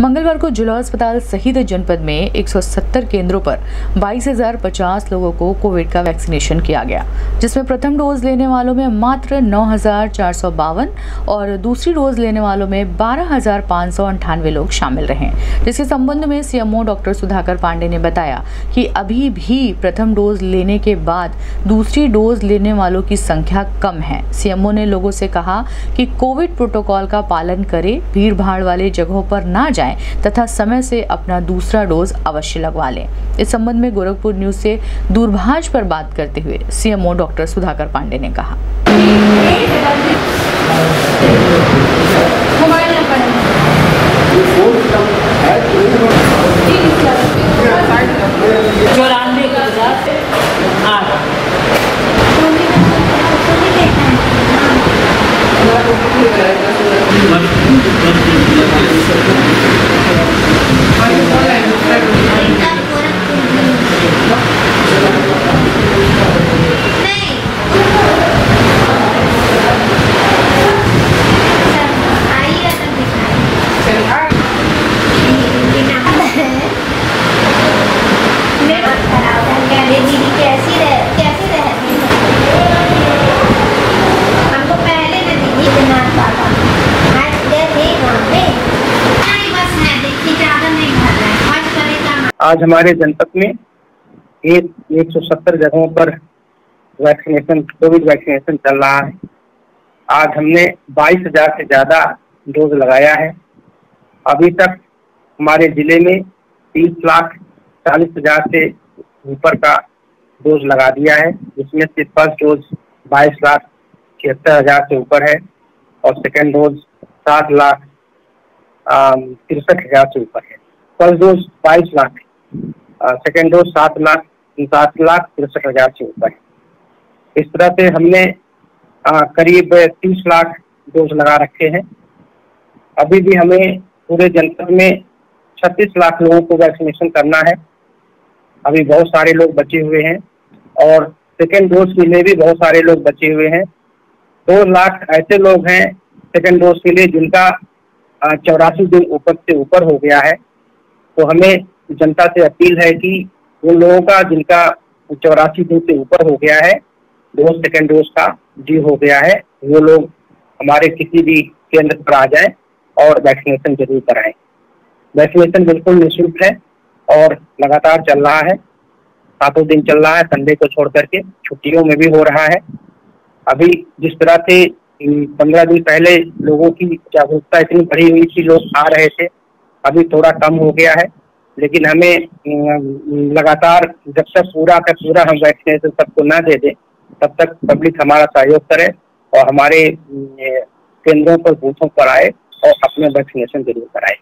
मंगलवार को जिला अस्पताल सहित जनपद में 170 केंद्रों पर 22,050 लोगों को कोविड का वैक्सीनेशन किया गया। जिसमें प्रथम डोज लेने वालों में मात्र नौ हज़ार चार सौ बावन और दूसरी डोज लेने वालों में बारह लोग शामिल रहे। जिसके संबंध में सीएमओ डॉक्टर सुधाकर पांडे ने बताया कि अभी भी प्रथम डोज लेने के बाद दूसरी डोज लेने वालों की संख्या कम है। सीएमओ ने लोगों से कहा कि कोविड प्रोटोकॉल का पालन करें भीड़ भाड़ वाले जगहों पर ना जाएँ तथा समय से अपना दूसरा डोज अवश्य लगवा लें। इस संबंध में गोरखपुर न्यूज़ से दूरभाष पर बात करते हुए सीएमओ सुधाकर पांडे ने कहा चौरानवे के साथ आठ आइए तब दिखाएँ मेरा खराब है क्या रे दीदी कैसी रह कैसी रहती है हमको पहले न दीदी बिना पापा आज दे थे वहाँ पे नहीं बस है देखिए ज़्यादा नहीं भर रहा है आज करेगा आज हमारे जनपद में एक एक सौ सत्तर जगहों पर वैक्सीनेशन, कोविड वैक्सीनेशन चल रहा है। आज हमने बाईस हज़ार से ज़्यादा डोज लगाया है। अभी तक हमारे ज़िले में तीस लाख चालीस हज़ार से ऊपर का डोज लगा दिया है, जिसमें से फ़र्स्ट डोज बाईस लाख छिहत्तर हज़ार से ऊपर है और सेकेंड डोज सात लाख तिरसठ हज़ार से ऊपर है। फ़र्स्ट डोज बाईस लाख सेकेंड डोज सात लाख सात लाख तिरसठ हज़ार से ऊपर इस तरह से हमने आ, करीब तीस लाख डोज लगा रखे हैं। अभी भी हमें पूरे जनपद में छत्तीस लाख लोगों को वैक्सीनेशन करना है। अभी बहुत सारे लोग बचे हुए हैं और सेकेंड डोज के लिए भी बहुत सारे लोग बचे हुए हैं। दो लाख ऐसे लोग हैं सेकेंड डोज के लिए जिनका चौरासी दिन ऊपर से ऊपर हो गया है। तो हमें जनता से अपील है कि उन लोगों का जिनका चौरासी दिन से ऊपर हो गया है डोज सेकेंड डोज का ड्यू हो गया है, वो लोग हमारे किसी भी केंद्र पर आ जाए और वैक्सीनेशन ज़रूर कराएँ। वैक्सीनेशन बिल्कुल निःशुल्क है और लगातार चल रहा है। सातों दिन चल रहा है, संडे को छोड़ करके छुट्टियों में भी हो रहा है। अभी जिस तरह से पंद्रह दिन पहले लोगों की जागरूकता इतनी बढ़ी हुई थी, लोग आ रहे थे, अभी थोड़ा कम हो गया है। लेकिन हमें लगातार जब तक पूरा का पूरा हम वैक्सीनेशन सबको ना दे दें, तब तक पब्लिक हमारा सहयोग करे और हमारे केंद्रों पर बूथों पर आए और अपने वैक्सीनेशन ज़रूर कराए।